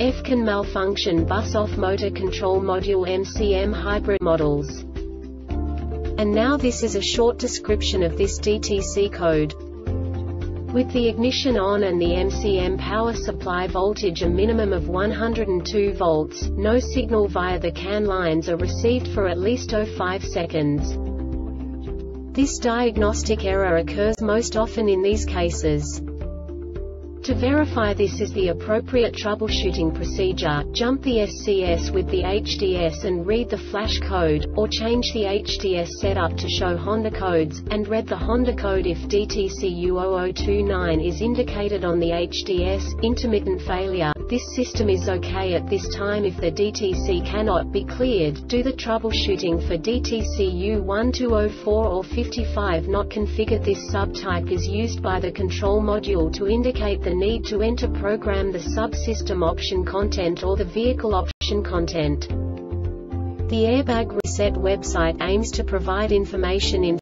F-CAN malfunction bus off motor control module MCM hybrid models. And now this is a short description of this DTC code. With the ignition on and the MCM power supply voltage a minimum of 102 volts, no signal via the CAN lines are received for at least 05 seconds. This diagnostic error occurs most often in these cases. To verify this is the appropriate troubleshooting procedure, jump the SCS with the HDS and read the flash code, or change the HDS setup to show Honda codes, and read the Honda code if DTC-U0029 is indicated on the HDS. Intermittent failure, this system is okay at this time if the DTC cannot be cleared. Do the troubleshooting for DTC-U1204 or 55 not configured This subtype is used by the control module to indicate the need to enter program the subsystem option content or the vehicle option content. The Airbag Reset website aims to provide information in